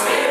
Spirit.